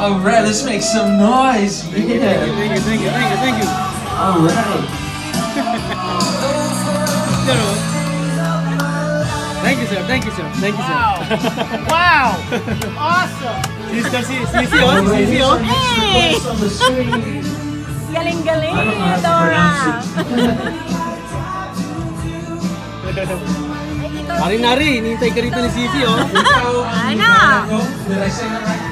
All right, let's make some noise. Thank you, thank you, thank you, thank you, thank you. All right. Thank you, sir. Thank you, sir. Thank you, sir. Wow! Awesome! Sister, si, sí, oh. Si si, oh. Hey! Galing-galing, Dora! Nari-nari, hinihintay ka rito ni Sisi, oh. Ano? Did I say that right?